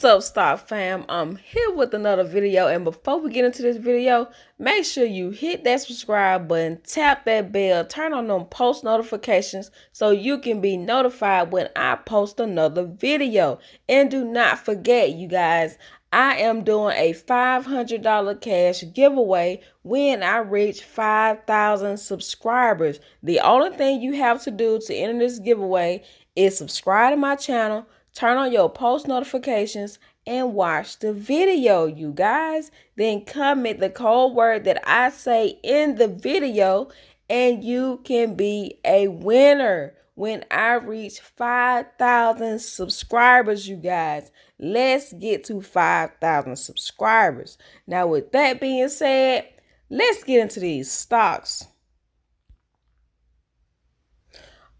What's up, Stock Fam? I'm here with another video, and before we get into this video, make sure you hit that subscribe button, tap that bell, turn on them post notifications so you can be notified when I post another video. And do not forget, you guys, I am doing a $500 cash giveaway when I reach 5,000 subscribers. The only thing you have to do to enter this giveaway is subscribe to my channel, turn on your post notifications, and watch the video, you guys. Then comment the code word that I say in the video, and you can be a winner when I reach 5,000 subscribers, you guys. Let's get to 5,000 subscribers. Now, with that being said, let's get into these stocks.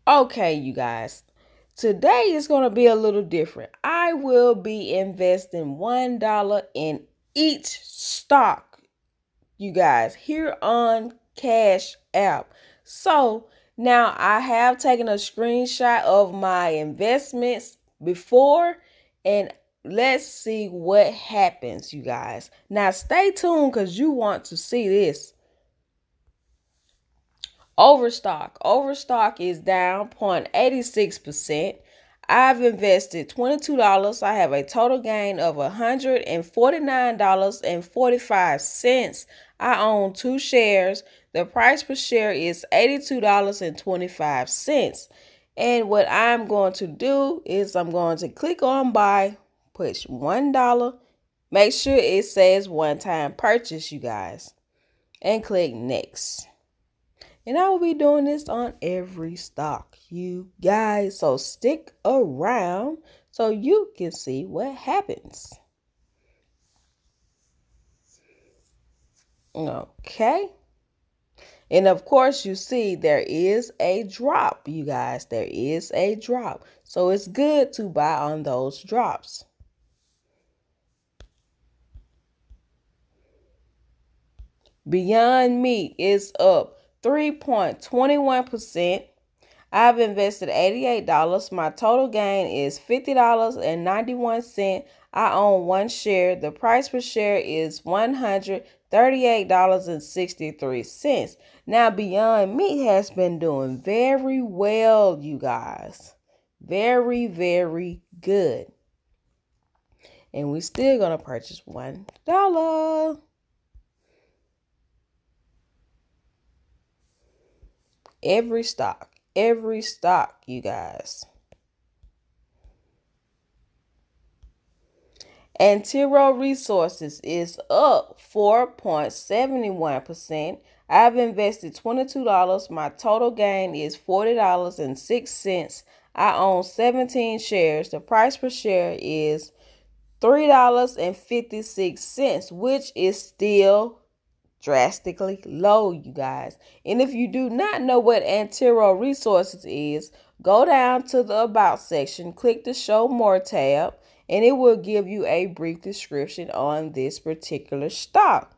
Okay, you guys. Today is going to be a little different. I will be investing $1 in each stock, you guys, here on Cash App. So now I have taken a screenshot of my investments before and let's see what happens, you guys. Now stay tuned because you want to see this. Overstock. Overstock is down 0.86%. I've invested $22. I have a total gain of $149.45. I own two shares. The price per share is $82.25. And what I'm going to do is I'm going to click on buy, push $1. Make sure it says one time purchase, you guys. And click next. And I will be doing this on every stock, you guys. So stick around so you can see what happens. Okay. And of course, you see there is a drop, you guys. There is a drop. So it's good to buy on those drops. Beyond Meat is up 3.21%. I've invested $88. My total gain is $50.91. I own one share. The price per share is $138.63. Now, Beyond Meat has been doing very well, you guys. Very, very good. And we still going to purchase $1. Every stock, every stock, you guys. And Antero Resources is up 4.71%. I've invested $22. My total gain is $40.06. I own 17 shares. The price per share is $3.56, which is still drastically low, you guys. And if you do not know what Antero Resources is, go down to the About section, click the Show More tab, and it will give you a brief description on this particular stock.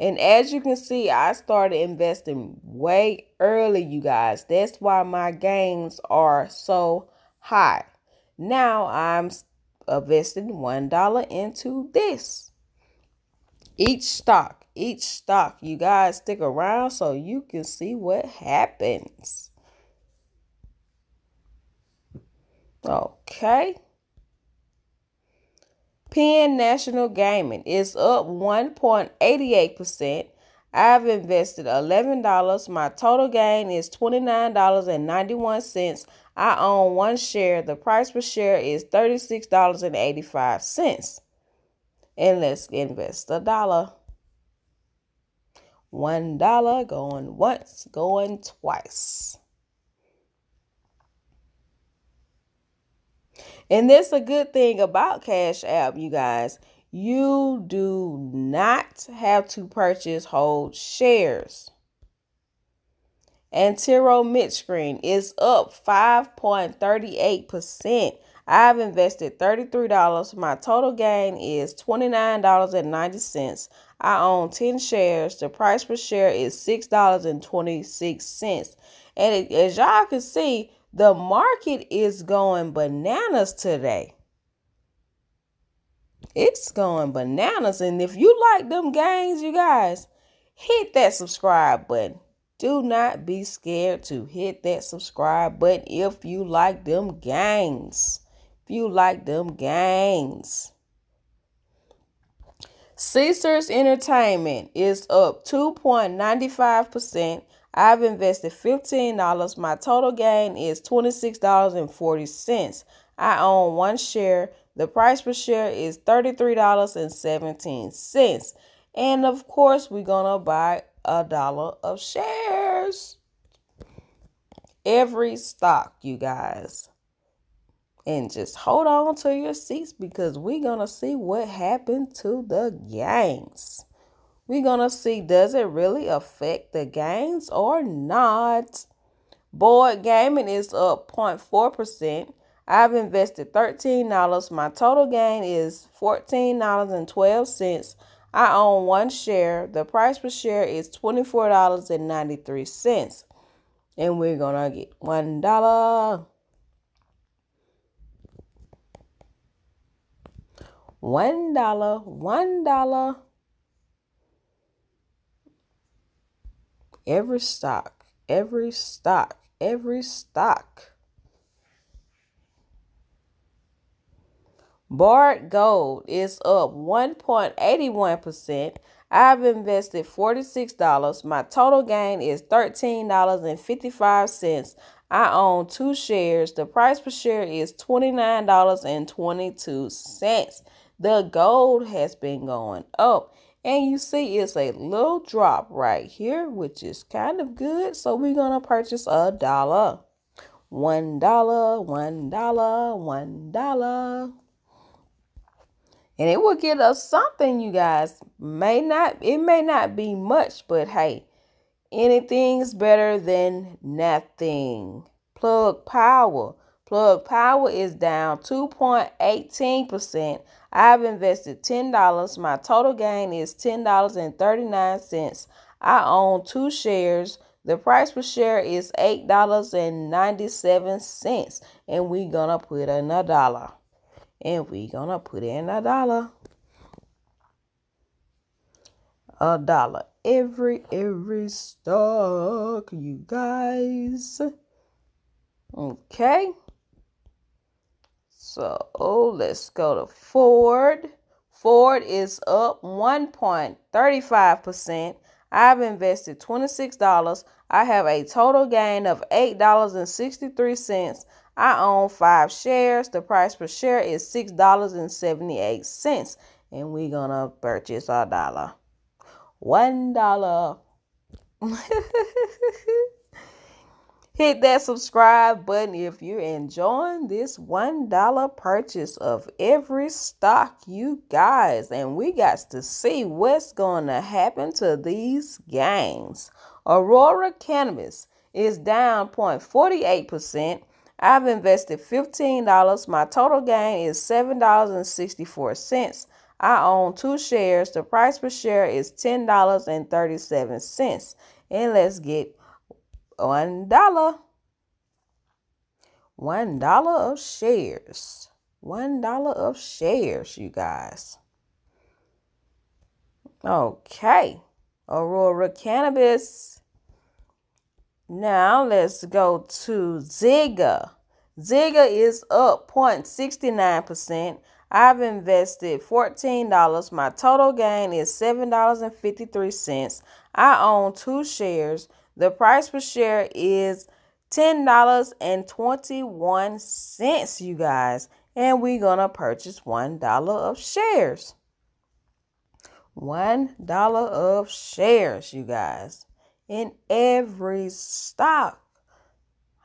And as you can see, I started investing way early, you guys. That's why my gains are so high. Now I'm investing $1 into this. Each stock each stock. You guys stick around so you can see what happens. Okay. Penn National Gaming is up 1.88%. I've invested $11. My total gain is $29.91. I own one share. The price per share is $36.85. And let's invest a dollar. One dollar going once, going twice. And that's a good thing about Cash App, you guys. You do not have to purchase whole shares. Antero Midstream is up 5.38%. I've invested $33. My total gain is $29.90. I own 10 shares. The price per share is $6.26. And it, as y'all can see, the market is going bananas today. it's going bananas. And if you like them gains, you guys, hit that subscribe button. Do not be scared to hit that subscribe button if you like them gains. If you like them gains. Caesars Entertainment is up 2.95%. I've invested $15. My total gain is $26.40. I own one share. The price per share is $33.17. And of course, we're going to buy a dollar of shares. Every stock, you guys and just hold on to your seats because we're going to see what happened to the gangs. We're going to see does it really affect the gangs or not. Boyd Gaming is up 0.4%. I've invested $13. My total gain is $14.12. I own one share. The price per share is $24.93. And we're going to get $1. One dollar, one dollar. Every stock, every stock, every stock. Barrick Gold is up 1.81%. I've invested $46. My total gain is $13.55. I own two shares. The price per share is $29.22 the gold has been going up. And you see it's a little drop right here, which is kind of good. So we're going to purchase a dollar. One dollar, one dollar, one dollar. And it will get us something, you guys. May not, it may not be much, but hey, anything's better than nothing. Plug power. Plug power is down 2.18%. I've invested $10. My total gain is $10.39. I own two shares. The price per share is $8.97. And we're going to put in a dollar. And we're going to put in a dollar. A dollar. Every, every stock, you guys. Okay. So let's go to Ford. Ford is up 1.35%. I've invested $26. I have a total gain of $8.63. I own five shares. The price per share is $6.78. And we're going to purchase a dollar. One dollar. Hit that subscribe button if you're enjoying this $1 purchase of every stock, you guys. And we got to see what's going to happen to these gains. Aurora Cannabis is down 0.48%. I've invested $15. My total gain is $7.64. I own two shares. The price per share is $10.37. And let's get one dollar. One dollar of shares. One dollar of shares, you guys. Okay. Aurora Cannabis. Now let's go to Zynga. Zynga is up 0.69%. I've invested $14. My total gain is $7.53. I own two shares. The price per share is $10.21, you guys. And we're going to purchase $1 of shares. $1 of shares, you guys, in every stock.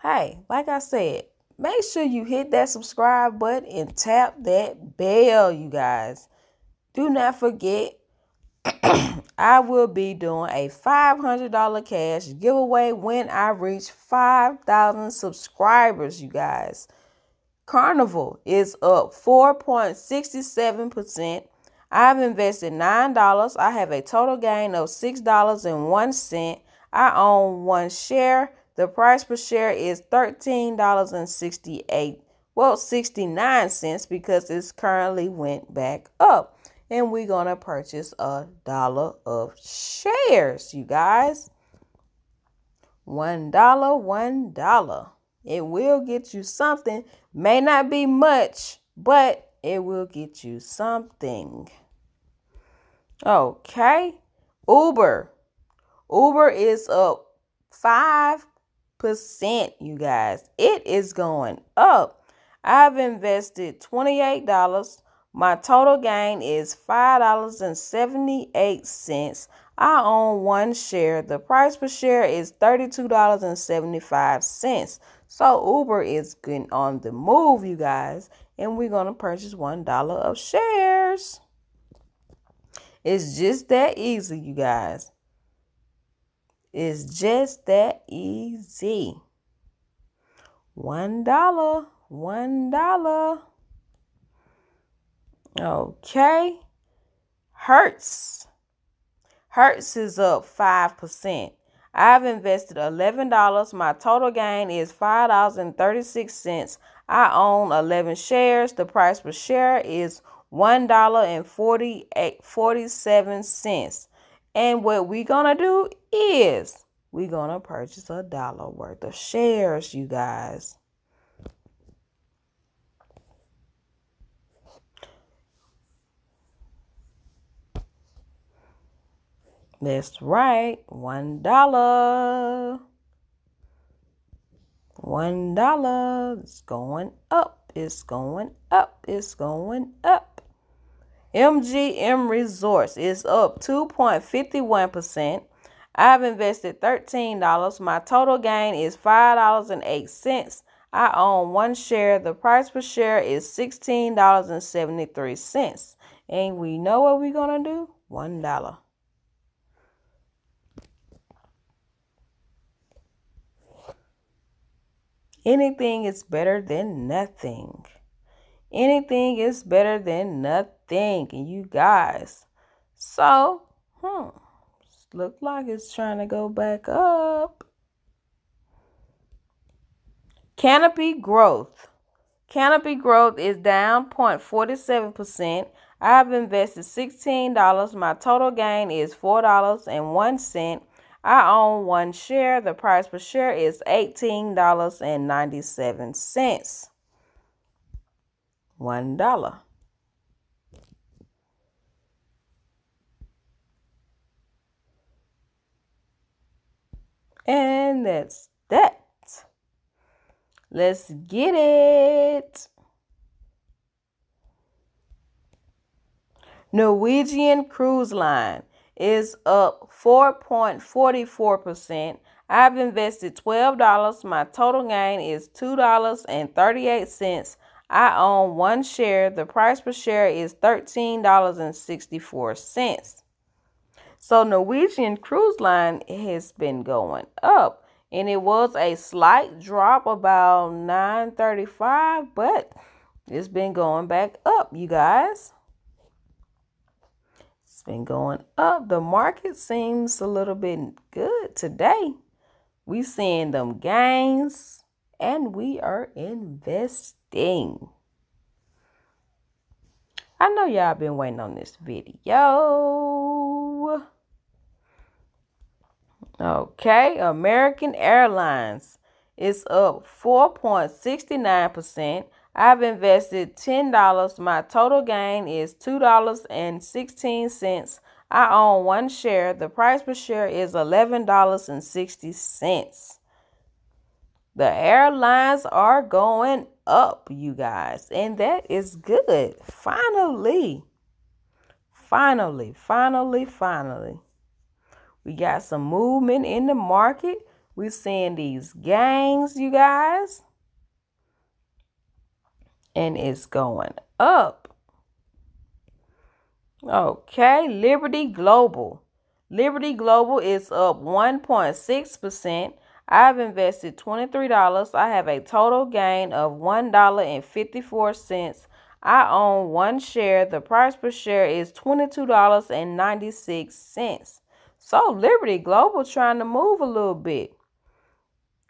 Hey, like I said, make sure you hit that subscribe button and tap that bell, you guys. Do not forget I will be doing a $500 cash giveaway when I reach 5,000 subscribers, you guys. Carnival is up 4.67%. I've invested $9. I have a total gain of $6.01. I own one share. The price per share is $13.68. well 69 cents because it's currently went back up and we're going to purchase a dollar of shares you guys. One dollar one dollar. It will get you something. May not be much but it will get you something. Okay. Uber. Uber is up five percent you guys. It is going up. I've invested $28. My total gain is $5.78. I own one share. The price per share is $32.75. So Uber is getting on the move, you guys. And we're going to purchase $1 of shares. It's just that easy, you guys. It's just that easy. $1 one dollar. Okay. Hertz. Hertz is up 5%. I've invested $11. My total gain is $5.36. I own 11 shares. The price per share is $1.47. And what we're going to do is we're going to purchase a dollar worth of shares, you guys. That's right, one dollar. One dollar. It's going up. It's going up. It's going up. MGM Resorts is up 2.51%. I've invested $13. My total gain is $5.08. I own one share. The price per share is $16.73. And we know what we're going to do? $1. Anything is better than nothing. Anything is better than nothing. And you guys. So, hmm. Look like it's trying to go back up. Canopy growth. Canopy growth is down 0.47%. I've invested $16. My total gain is $4.01. I own one share. The price per share is $18.97. One dollar. And that's that. Let's get it. Norwegian Cruise Line is up 4.44%. I've invested $12. My total gain is $2.38. I own one share. The price per share is $13.64. So Norwegian Cruise Line has been going up and it was a slight drop about 935 but it's been going back up you guys been going up. The market seems a little bit good today. We seeing them gains and we are investing. I know y'all been waiting on this video. Okay, American Airlines is up 4.69%. I've invested $10. My total gain is $2.16. I own one share. The price per share is $11.60. The airlines are going up, you guys, and that is good. Finally, finally, finally, finally. We got some movement in the market. We're seeing these gangs, you guys and it's going up. Okay, Liberty Global. Liberty Global is up 1.6%. I've invested $23. I have a total gain of $1.54. I own one share. The price per share is $22.96. So Liberty Global trying to move a little bit.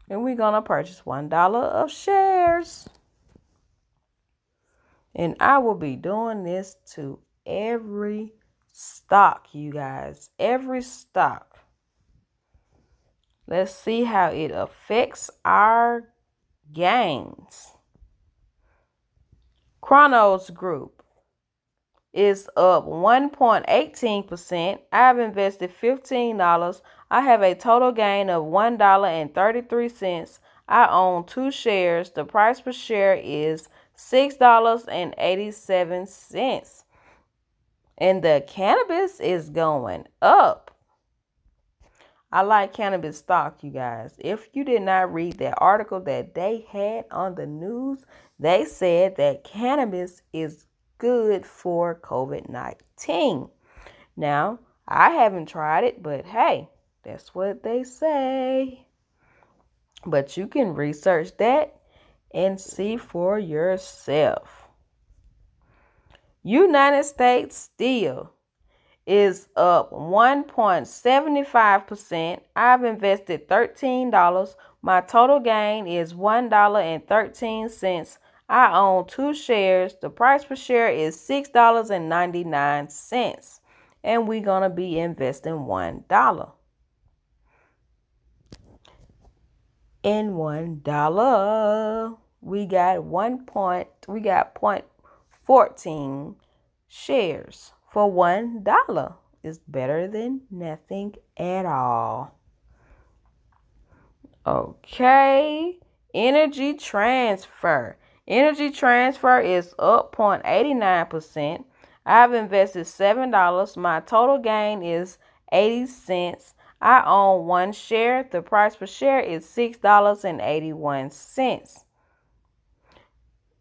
And we're going to purchase $1 of shares. And I will be doing this to every stock, you guys. Every stock. Let's see how it affects our gains. Cronos Group is up 1.18%. I've invested $15. I have a total gain of $1.33. I own two shares. The price per share is $6.87. And the cannabis is going up. I like cannabis stock, you guys. If you did not read that article that they had on the news, they said that cannabis is good for COVID 19. Now, I haven't tried it, but hey, that's what they say. But you can research that and see for yourself. United States Steel is up 1.75%. I've invested $13. My total gain is $1.13. I own two shares. The price per share is $6.99. And we're going to be investing $1. In $1, we got 1 point, we got point 14 shares for one dollar is better than nothing at all. Okay, energy transfer. Energy transfer is up 0.89%. I've invested $7. My total gain is 80 cents. I own one share. The price per share is $6.81.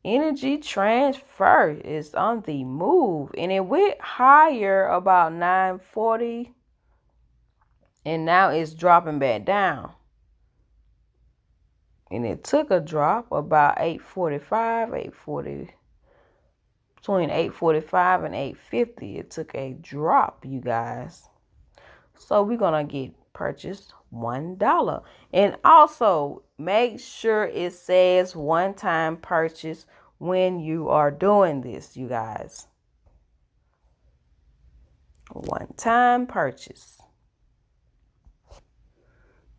Energy transfer is on the move and it went higher about 940 and now it's dropping back down. And it took a drop about 845, 840 between 845 and 850 it took a drop you guys so we're gonna get purchased one dollar. And also make sure it says one time purchase when you are doing this you guys. One time purchase.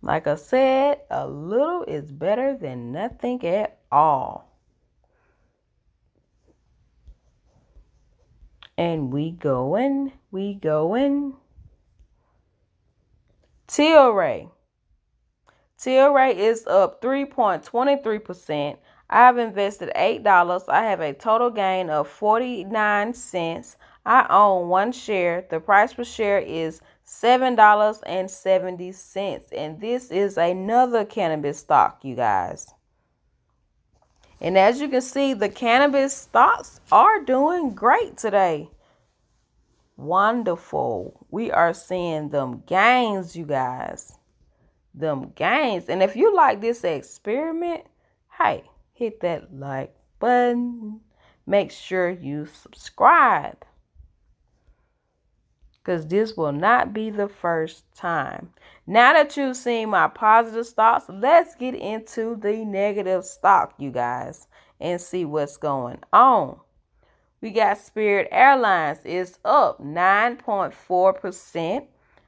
Like i said a little is better than nothing at all. And we going we going Tilray. Tilray is up 3.23%. I've invested $8. I have a total gain of 49 cents. I own one share. The price per share is $7.70. And this is another cannabis stock, you guys. And as you can see, the cannabis stocks are doing great today wonderful. We are seeing them gains, you guys. Them gains. And if you like this experiment, hey, hit that like button. Make sure you subscribe. Because this will not be the first time. Now that you've seen my positive stocks, let's get into the negative stock, you guys, and see what's going on. We got Spirit Airlines is up 9.4%.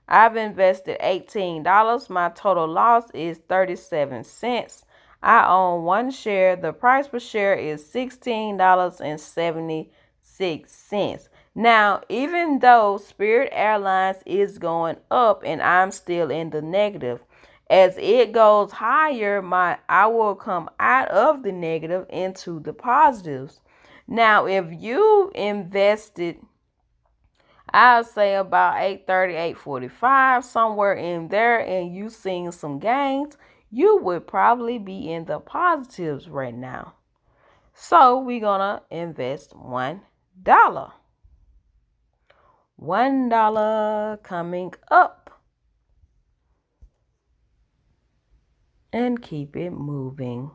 I've invested $18. My total loss is 37 cents. I own one share. The price per share is $16.76. Now, even though Spirit Airlines is going up and I'm still in the negative, as it goes higher, my I will come out of the negative into the positives. Now, if you invested, I'll say about 830, 845, somewhere in there, and you seen some gains, you would probably be in the positives right now. So we're gonna invest one dollar. One dollar coming up. And keep it moving.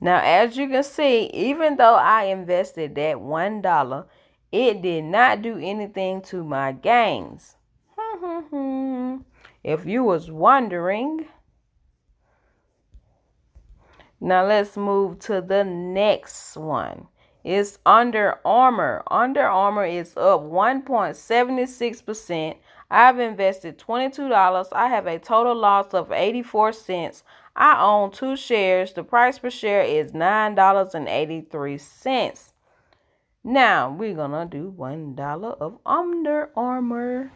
Now, as you can see, even though I invested that $1, it did not do anything to my gains. if you was wondering, Now let's move to the next one. It's Under Armour. Under Armour is up 1.76%. I've invested $22. I have a total loss of 84 cents. I own two shares. The price per share is $9.83. Now we're gonna do one dollar of Under Armour.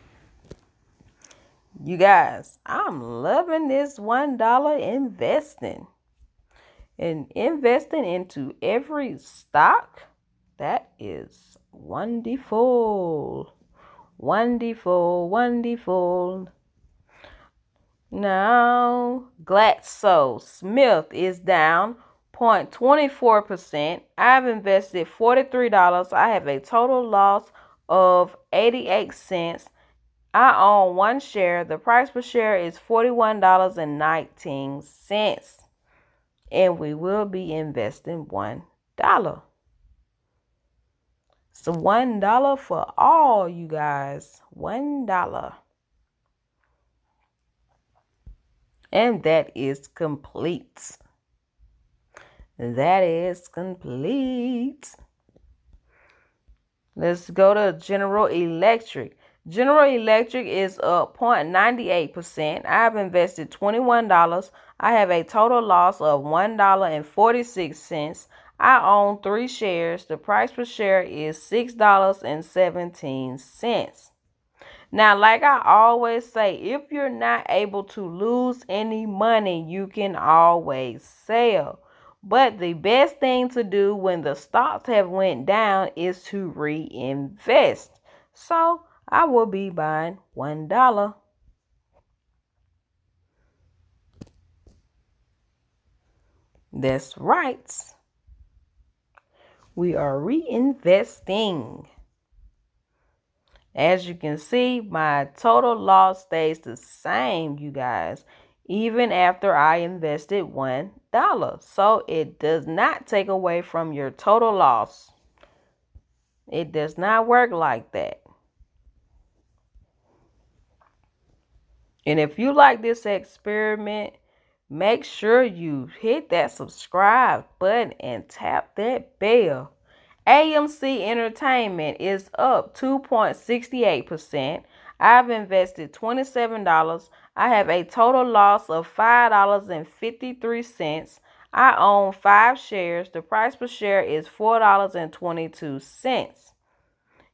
You guys, I'm loving this one dollar investing and investing into every stock. That is wonderful. Wonderful, wonderful. Now, GlaxoSmith is down 0.24%. I've invested $43. I have a total loss of 88 cents. I own one share. The price per share is $41.19. And we will be investing $1. So $1 for all you guys. $1. And that is complete. That is complete. Let's go to General Electric. General Electric is up 0.98%. I have invested $21. I have a total loss of $1.46. I own three shares. The price per share is $6.17. Now, like I always say, if you're not able to lose any money, you can always sell. But the best thing to do when the stocks have went down is to reinvest. So I will be buying one dollar. That's right. We are reinvesting. As you can see, my total loss stays the same, you guys, even after I invested $1. So it does not take away from your total loss. It does not work like that. And if you like this experiment, make sure you hit that subscribe button and tap that bell. AMC Entertainment is up 2.68%. I've invested $27. I have a total loss of $5.53. I own five shares. The price per share is $4.22.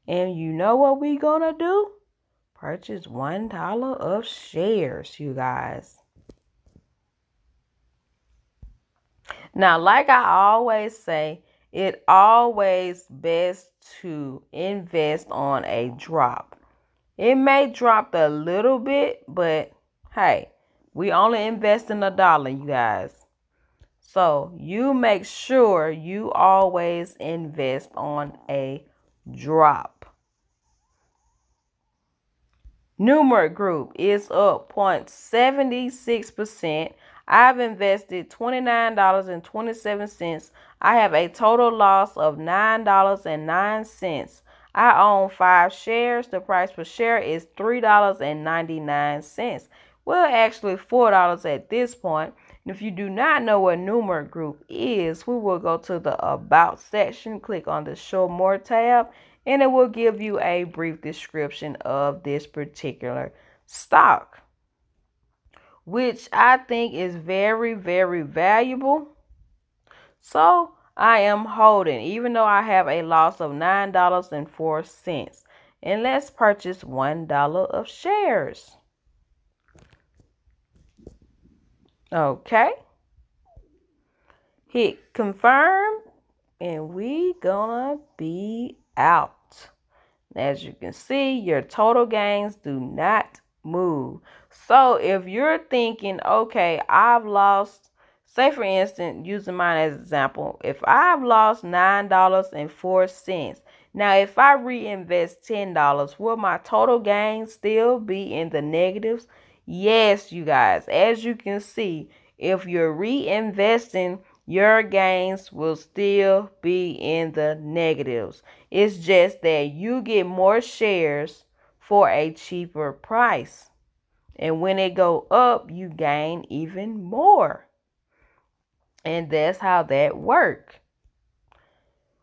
And you know what we gonna do? Purchase $1 of shares, you guys. Now, like I always say, it always best to invest on a drop. It may drop a little bit, but hey, we only invest in a dollar, you guys. So you make sure you always invest on a drop. Numeric Group is up 0.76%. I've invested $29.27. I have a total loss of $9.09. I own five shares. The price per share is $3.99. Well, actually, $4 at this point. And if you do not know what Numeric Group is, we will go to the About section, click on the Show More tab, and it will give you a brief description of this particular stock, which I think is very, very valuable. So I am holding, even though I have a loss of $9.04. And let's purchase $1 of shares. Okay. Hit confirm and we gonna be out. As you can see, your total gains do not move. So if you're thinking, okay, I've lost, say for instance, using mine as example, if I've lost $9.04, now if I reinvest $10, will my total gains still be in the negatives? Yes, you guys, as you can see, if you're reinvesting your gains will still be in the negatives. It's just that you get more shares for a cheaper price. And when it go up, you gain even more. And that's how that worked.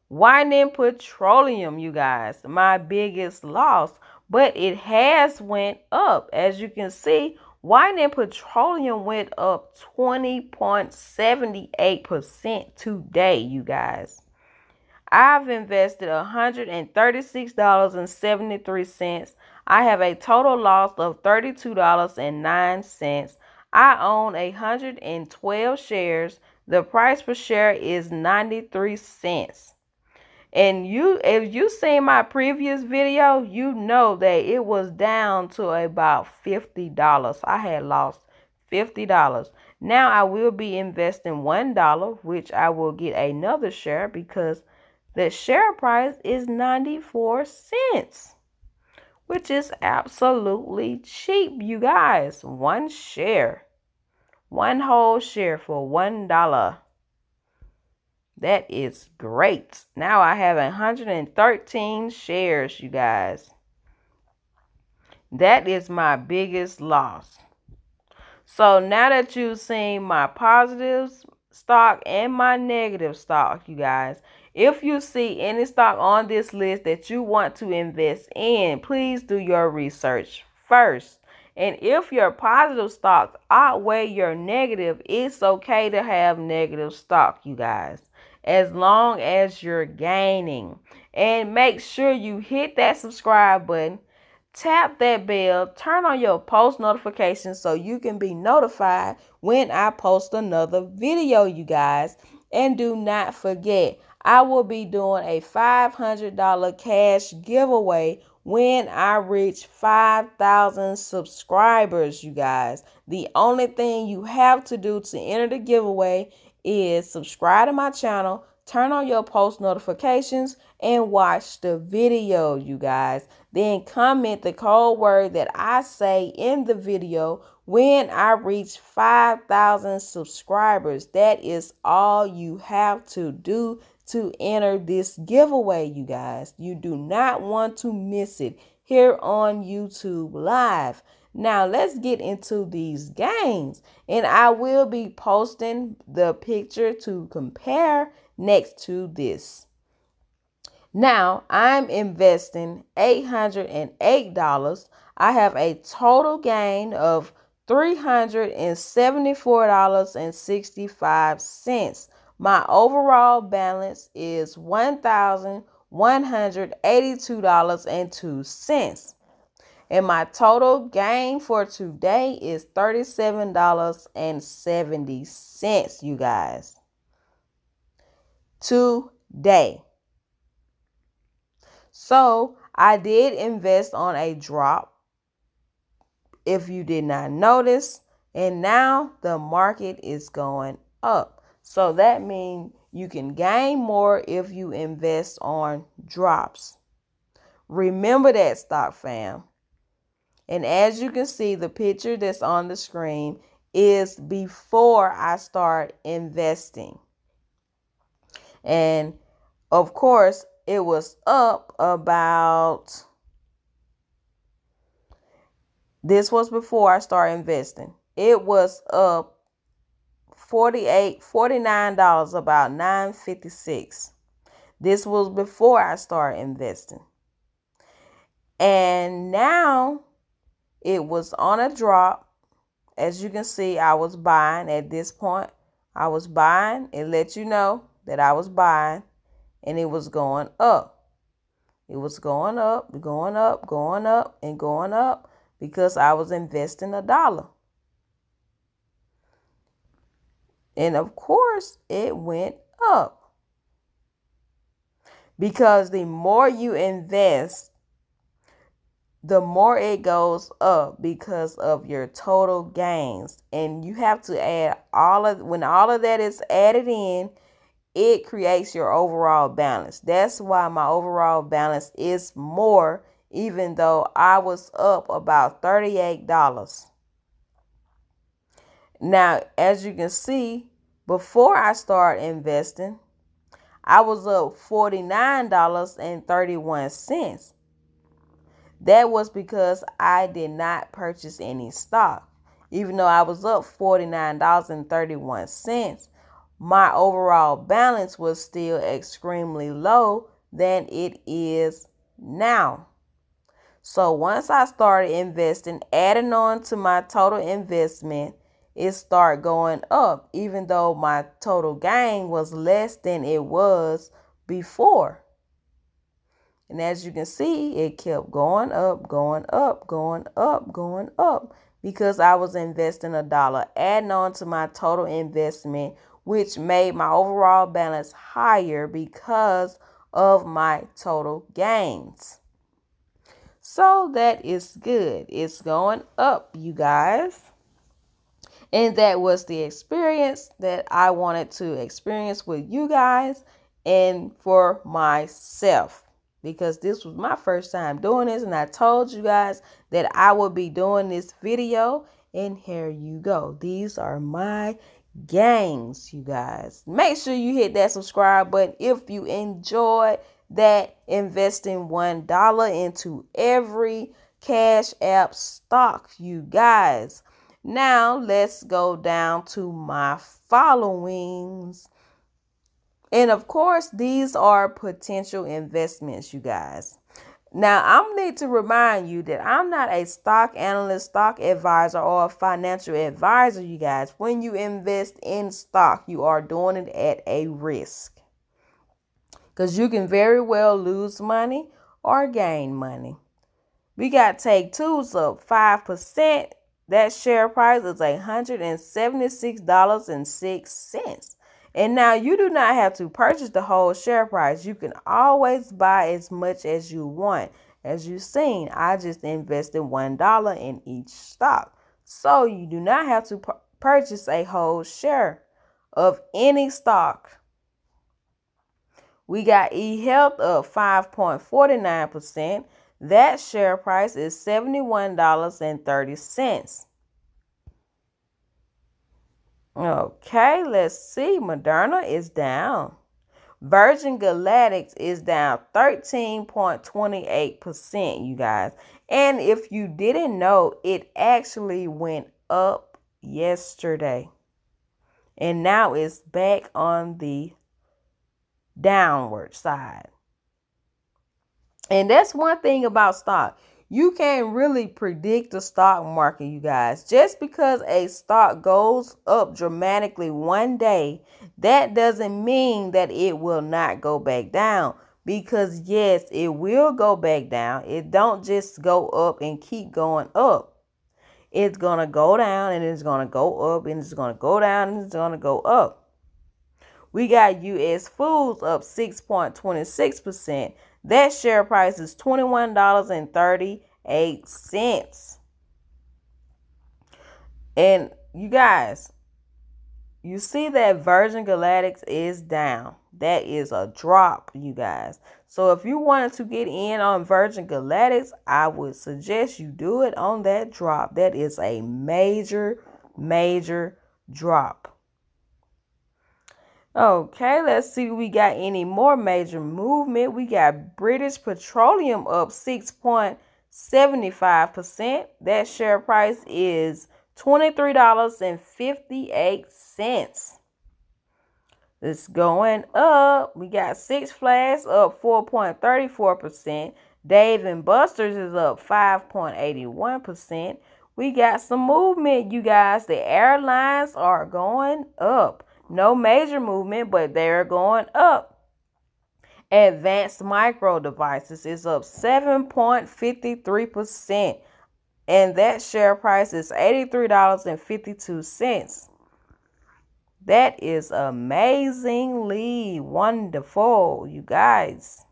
Whiting Petroleum, you guys, my biggest loss. But it has went up. As you can see, Whiting Petroleum went up 20.78% today, you guys. I've invested $136.73. I have a total loss of $32.09. I own 112 shares. The price per share is 93 cents. And you if you seen my previous video, you know that it was down to about $50. I had lost $50. Now I will be investing $1, which I will get another share because the share price is 94 cents, which is absolutely cheap, you guys. One share, one whole share for $1. That is great. Now I have 113 shares, you guys. That is my biggest loss. So now that you've seen my positive stock and my negative stock, you guys, if you see any stock on this list that you want to invest in, please do your research first. And if your positive stocks outweigh your negative, it's okay to have negative stock, you guys as long as you're gaining. And make sure you hit that subscribe button, tap that bell, turn on your post notifications so you can be notified when I post another video, you guys. And do not forget, I will be doing a $500 cash giveaway when I reach 5,000 subscribers, you guys. The only thing you have to do to enter the giveaway is subscribe to my channel, turn on your post notifications, and watch the video, you guys. Then comment the code word that I say in the video when I reach 5,000 subscribers. That is all you have to do to enter this giveaway, you guys. You do not want to miss it here on YouTube Live. Now let's get into these games. And I will be posting the picture to compare next to this. Now I'm investing $808. I have a total gain of $374.65. My overall balance is $1,182.02. And my total gain for today is $37.70, you guys. Today. So I did invest on a drop, if you did not notice. And now the market is going up. So that means you can gain more if you invest on drops. Remember that, stock fam. And as you can see, the picture that's on the screen is before I start investing. And of course, it was up about, this was before I started investing. It was up 48 $49, about 956 This was before I started investing. And now it was on a drop. As you can see, I was buying at this point. I was buying. It let you know that I was buying and it was going up. It was going up, going up, going up, and going up because I was investing a dollar. And of course, it went up. Because the more you invest, the more it goes up because of your total gains. And you have to add all of when all of that is added in, it creates your overall balance. That's why my overall balance is more, even though I was up about $38. Now, as you can see, before I start investing, I was up $49.31. That was because I did not purchase any stock. Even though I was up $49.31, my overall balance was still extremely low than it is now. So once I started investing, adding on to my total investment, it started going up, even though my total gain was less than it was before. And as you can see, it kept going up, going up, going up, going up because I was investing a dollar, adding on to my total investment, which made my overall balance higher because of my total gains. So that is good. It's going up, you guys. And that was the experience that I wanted to experience with you guys and for myself because this was my first time doing this and I told you guys that I would be doing this video and here you go. These are my gains, you guys. Make sure you hit that subscribe button if you enjoyed that investing one dollar into every cash app stock, you guys. Now let's go down to my followings. And of course, these are potential investments, you guys. Now, I need to remind you that I'm not a stock analyst, stock advisor, or financial advisor, you guys. When you invest in stock, you are doing it at a risk. Because you can very well lose money or gain money. We got Take Two's up 5%. That share price is $176.06. And now you do not have to purchase the whole share price. You can always buy as much as you want. As you've seen, I just invested $1 in each stock. So you do not have to purchase a whole share of any stock. We got eHealth up 5.49%. That share price is $71.30. Okay, let's see. Moderna is down. Virgin Galactic is down 13.28%, you guys. And if you didn't know, it actually went up yesterday. And now it's back on the downward side. And that's one thing about stock you can't really predict the stock market, you guys. Just because a stock goes up dramatically one day, that doesn't mean that it will not go back down. Because yes, it will go back down. It don't just go up and keep going up. It's going to go down and it's going to go up and it's going to go down and it's going to go up. We got US Foods up 6.26%. That share price is $21.38. And you guys, you see that Virgin Galactic is down. That is a drop, you guys. So if you wanted to get in on Virgin Galactic, I would suggest you do it on that drop. That is a major, major drop. Okay, let's see we got any more major movement. We got British Petroleum up 6.75%. That share price is $23.58. It's going up. We got Six Flags up 4.34%. Dave and Buster's is up 5.81%. We got some movement, you guys. The airlines are going up. No major movement, but they're going up. Advanced Micro Devices is up 7.53%, and that share price is $83.52. That is amazingly wonderful, you guys.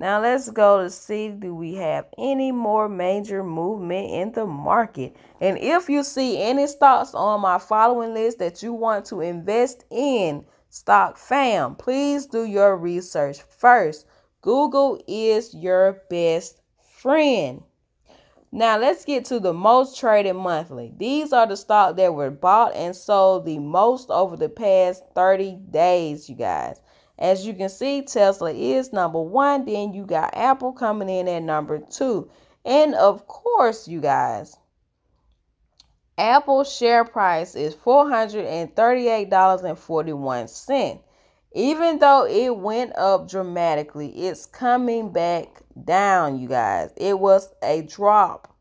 Now let's go to see do we have any more major movement in the market. And if you see any stocks on my following list that you want to invest in, stock fam, please do your research first. Google is your best friend. Now let's get to the most traded monthly. These are the stocks that were bought and sold the most over the past 30 days, you guys. As you can see, Tesla is number one. Then you got Apple coming in at number two. And of course, you guys, Apple share price is $438.41. Even though it went up dramatically, it's coming back down, you guys. It was a drop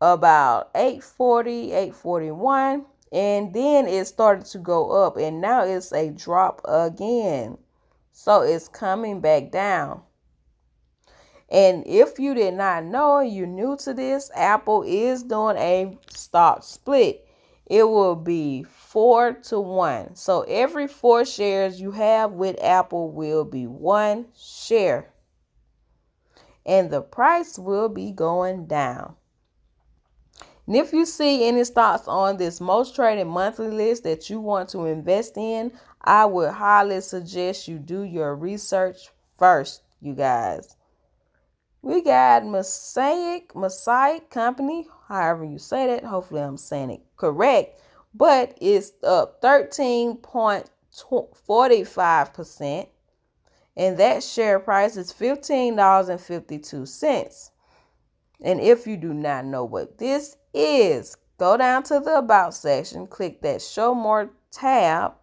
about 840, 841, and then it started to go up, and now it's a drop again. So it's coming back down. And if you did not know, you're new to this, Apple is doing a stock split. It will be four to one. So every four shares you have with Apple will be one share. And the price will be going down. And if you see any stocks on this most traded monthly list that you want to invest in, I would highly suggest you do your research first, you guys. We got Mosaic, Mosaic Company, however you say that. Hopefully I'm saying it correct. But it's up 13.45%. And that share price is $15.52. And if you do not know what this is, go down to the About section, click that Show More tab,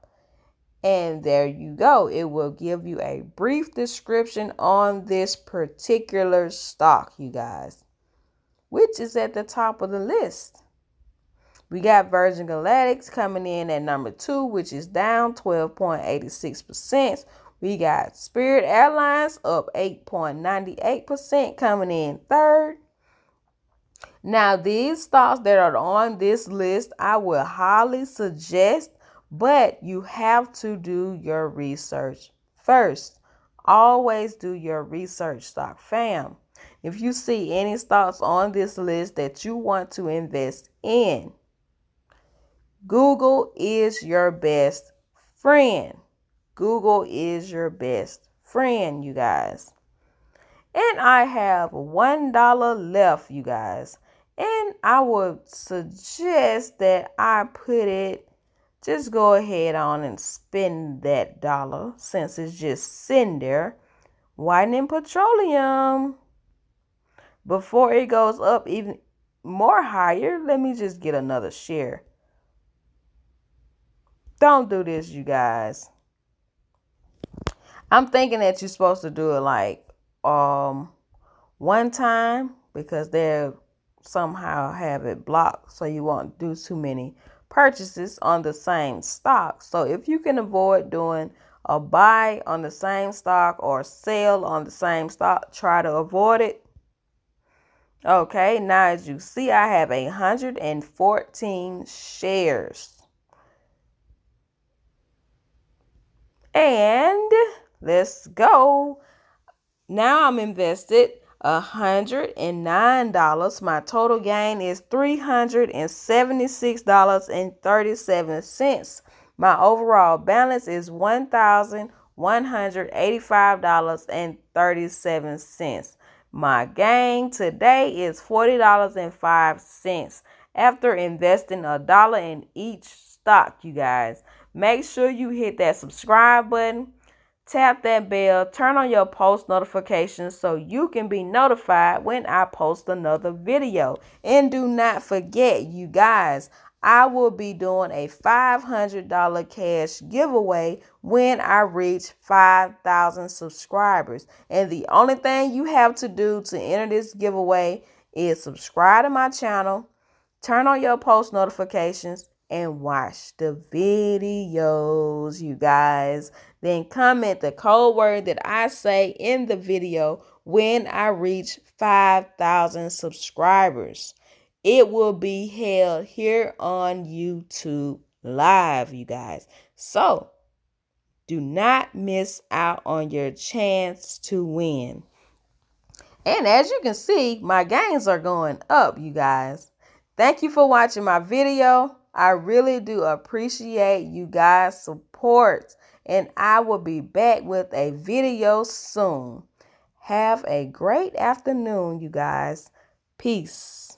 and there you go. It will give you a brief description on this particular stock, you guys, which is at the top of the list. We got Virgin Galactic coming in at number two, which is down 12.86%. We got Spirit Airlines up 8.98%, coming in third. Now, these stocks that are on this list, I would highly suggest but you have to do your research first. Always do your research, stock fam. If you see any stocks on this list that you want to invest in, Google is your best friend. Google is your best friend, you guys. And I have $1 left, you guys. And I would suggest that I put it just go ahead on and spend that dollar since it's just there. Whiting Petroleum. Before it goes up even more higher, let me just get another share. Don't do this, you guys. I'm thinking that you're supposed to do it like um one time because they somehow have it blocked so you won't do too many purchases on the same stock. So if you can avoid doing a buy on the same stock or sell on the same stock, try to avoid it. Okay, now as you see, I have 114 shares. And let's go. Now I'm invested $109. My total gain is $376.37. My overall balance is $1,185.37. My gain today is $40.05 after investing a dollar in each stock, you guys. Make sure you hit that subscribe button Tap that bell, turn on your post notifications so you can be notified when I post another video. And do not forget, you guys, I will be doing a $500 cash giveaway when I reach 5,000 subscribers. And the only thing you have to do to enter this giveaway is subscribe to my channel, turn on your post notifications, and watch the videos, you guys. Then comment the code word that I say in the video when I reach 5,000 subscribers. It will be held here on YouTube live, you guys. So do not miss out on your chance to win. And as you can see, my gains are going up, you guys. Thank you for watching my video. I really do appreciate you guys' support, and I will be back with a video soon. Have a great afternoon, you guys. Peace.